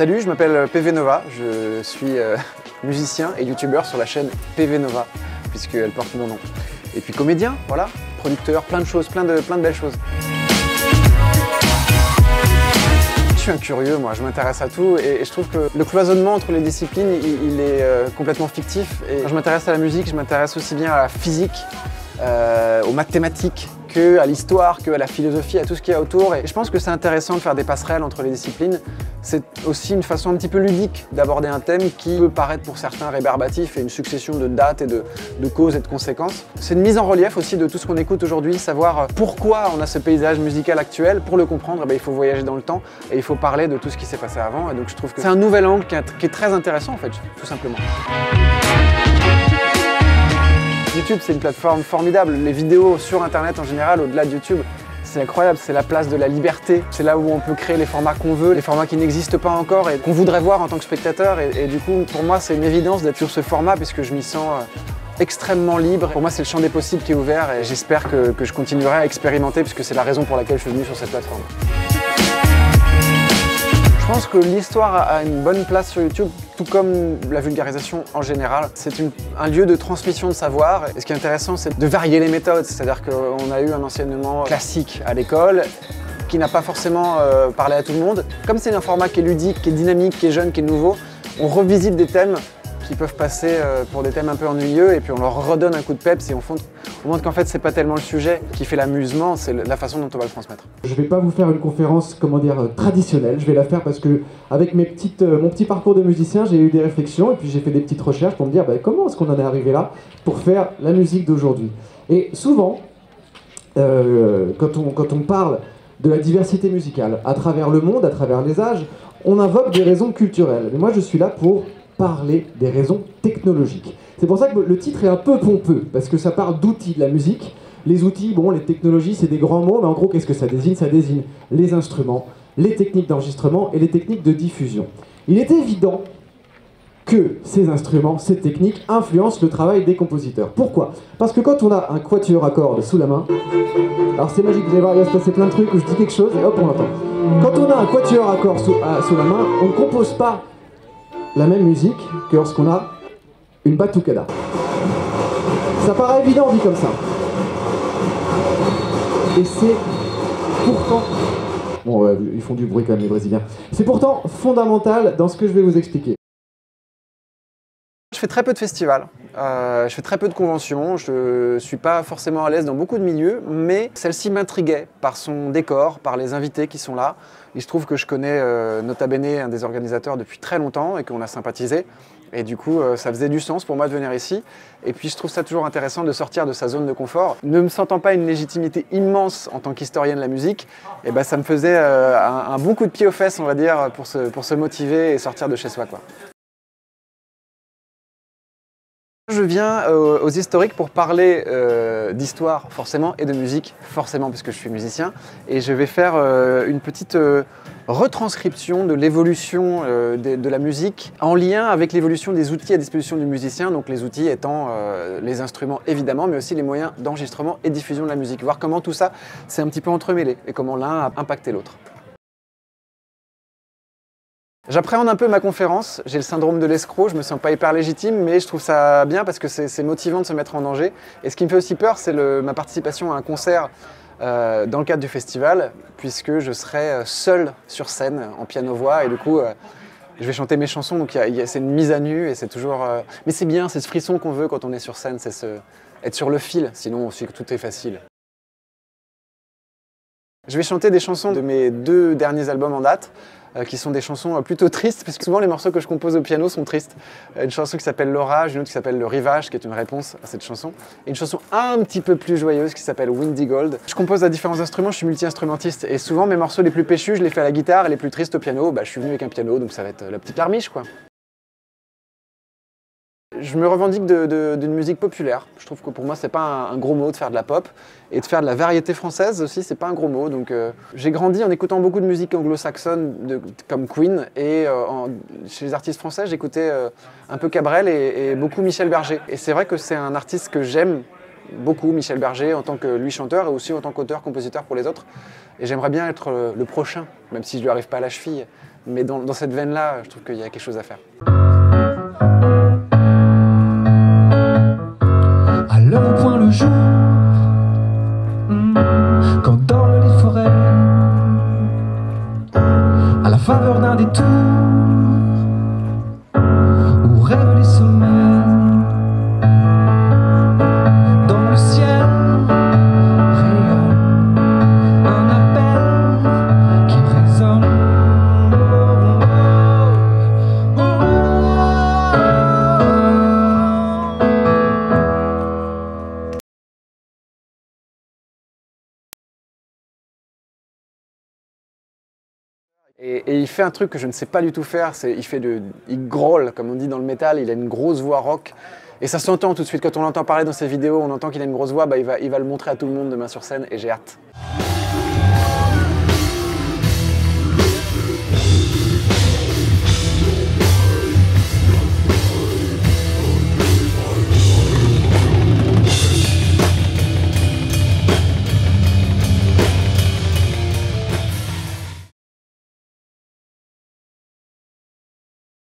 Salut, je m'appelle PV Nova, je suis euh, musicien et youtubeur sur la chaîne PV Nova, puisqu'elle porte mon nom. Et puis comédien, voilà, producteur, plein de choses, plein de, plein de belles choses. Je suis un curieux, moi, je m'intéresse à tout et, je trouve que le cloisonnement entre les disciplines, il, est euh, complètement fictif. Et quand je m'intéresse à la musique, je m'intéresse aussi bien à la physique, euh, aux mathématiques, que à l'histoire, que à la philosophie, à tout ce qu'il y a autour. Et je pense que c'est intéressant de faire des passerelles entre les disciplines. C'est aussi une façon un petit peu ludique d'aborder un thème qui peut paraître pour certains rébarbatif et une succession de dates et de, causes et de conséquences. C'est une mise en relief aussi de tout ce qu'on écoute aujourd'hui, savoir pourquoi on a ce paysage musical actuel. Pour le comprendre, eh ben, il faut voyager dans le temps et il faut parler de tout ce qui s'est passé avant. Et donc je trouve que c'est un nouvel angle qui est très intéressant en fait, tout simplement. YouTube, c'est une plateforme formidable. Les vidéos sur Internet en général, au-delà de YouTube, c'est incroyable, c'est la place de la liberté. C'est là où on peut créer les formats qu'on veut, les formats qui n'existent pas encore et qu'on voudrait voir en tant que spectateur. Et, du coup, pour moi, c'est une évidence d'être sur ce format puisque je m'y sens euh, extrêmement libre. Pour moi, c'est le champ des possibles qui est ouvert et j'espère que, que je continuerai à expérimenter puisque c'est la raison pour laquelle je suis venu sur cette plateforme. Je pense que l'histoire a une bonne place sur YouTube, tout comme la vulgarisation en général. C'est un lieu de transmission de savoir. Et ce qui est intéressant, c'est de varier les méthodes. C'est-à-dire qu'on a eu un enseignement classique à l'école qui n'a pas forcément euh, parlé à tout le monde. Comme c'est un format qui est ludique, qui est dynamique, qui est jeune, qui est nouveau, on revisite des thèmes qui peuvent passer euh, pour des thèmes un peu ennuyeux et puis on leur redonne un coup de peps et on, montre qu'en fait c'est pas tellement le sujet qui fait l'amusement, c'est la façon dont on va le transmettre. Je vais pas vous faire une conférence comment dire euh, traditionnelle, je vais la faire parce que avec mes petites, euh, mon petit parcours de musicien j'ai eu des réflexions et puis j'ai fait des petites recherches pour me dire bah, comment est-ce qu'on en est arrivé là pour faire la musique d'aujourd'hui? Et souvent quand, on, quand on parle de la diversité musicale à travers le monde, à travers les âges, on invoque des raisons culturelles. Mais moi je suis là pour parler des raisons technologiques. C'est pour ça que le titre est un peu pompeux, parce que ça parle d'outils de la musique. Les outils, bon, les technologies, c'est des grands mots, mais en gros, qu'est-ce que ça désigne? Ça désigne les instruments, les techniques d'enregistrement et les techniques de diffusion. Il est évident que ces instruments, ces techniques influencent le travail des compositeurs. Pourquoi? Parce que quand on a un quatuor à cordes sous la main, alors c'est magique, vous allez voir, il va se passer plein de trucs où je dis quelque chose et hop, on l'entend. Quand on a un quatuor à cordes sous, sous la main, on ne compose pas la même musique que lorsqu'on a une batucada. Ça paraît évident dit comme ça. Et c'est pourtant... Bon, ils font du bruit quand même les Brésiliens. C'est pourtant fondamental dans ce que je vais vous expliquer. Je fais très peu de festivals, euh, je fais très peu de conventions, je ne suis pas forcément à l'aise dans beaucoup de milieux, mais celle-ci m'intriguait par son décor, par les invités qui sont là. Il se trouve que je connais euh, Nota Bene, un des organisateurs, depuis très longtemps et qu'on a sympathisé. Et du coup, euh, ça faisait du sens pour moi de venir ici. Et puis, je trouve ça toujours intéressant de sortir de sa zone de confort. Ne me sentant pas une légitimité immense en tant qu'historien de la musique, et eh ben, ça me faisait un, bon coup de pied aux fesses, on va dire, pour se, pour se motiver et sortir de chez soi. Quoi. Je viens euh, aux historiques pour parler euh, d'histoire forcément et de musique forcément parce que je suis musicien. Et je vais faire euh, une petite retranscription de l'évolution de, la musique en lien avec l'évolution des outils à disposition du musicien, donc les outils étant les instruments évidemment mais aussi les moyens d'enregistrement et diffusion de la musique, voir comment tout ça s'est un petit peu entremêlé et comment l'un a impacté l'autre. J'appréhende un peu ma conférence, j'ai le syndrome de l'escroc, je me sens pas hyper légitime, mais je trouve ça bien parce que c'est motivant de se mettre en danger. Et ce qui me fait aussi peur, c'est ma participation à un concert euh, dans le cadre du festival, puisque je serai euh, seul sur scène en piano-voix, et du coup, euh, je vais chanter mes chansons, donc c'est une mise à nu, et c'est toujours... mais c'est bien, c'est ce frisson qu'on veut quand on est sur scène, c'est être sur le fil, sinon on suit que tout est facile. Je vais chanter des chansons de mes deux derniers albums en date, euh, qui sont des chansons euh, plutôt tristes, parce que souvent les morceaux que je compose au piano sont tristes. Euh, une chanson qui s'appelle L'orage, une autre qui s'appelle Le rivage, qui est une réponse à cette chanson, et une chanson un petit peu plus joyeuse qui s'appelle Windy Gold. Je compose à différents instruments, je suis multi-instrumentiste, et souvent mes morceaux les plus péchus, je les fais à la guitare, et les plus tristes au piano, bah, je suis venu avec un piano, donc ça va être la petite larmiche quoi. Je me revendique d'une musique populaire. Je trouve que pour moi, c'est pas un, gros mot de faire de la pop. Et de faire de la variété française aussi, c'est pas un gros mot. Donc euh, j'ai grandi en écoutant beaucoup de musique anglo-saxonne comme Queen. Et euh, chez les artistes français, j'écoutais euh, un peu Cabrel et, beaucoup Michel Berger. Et c'est vrai que c'est un artiste que j'aime beaucoup, Michel Berger, en tant que lui chanteur et aussi en tant qu'auteur, compositeur pour les autres. Et j'aimerais bien être le prochain, même si je lui arrive pas à la cheville. Mais dans, dans cette veine-là, je trouve qu'il y a quelque chose à faire. Et, il fait un truc que je ne sais pas du tout faire, c'est il fait de, il growl comme on dit dans le métal, il a une grosse voix rock et ça s'entend tout de suite quand on l'entend parler dans ses vidéos, on entend qu'il a une grosse voix, bah il va, il va le montrer à tout le monde demain sur scène et j'ai hâte.